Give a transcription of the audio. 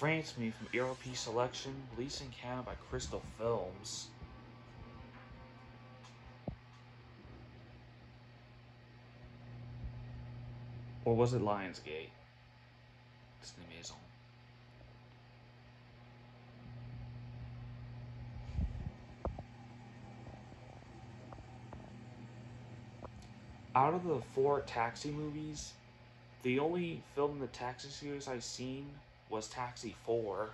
France Me from ARP Selection, released in Canada by Christal Films. Or was it Lionsgate? Disney Maison. Out of the four Taxi movies, the only film in the Taxi series I've seen was Taxi 4.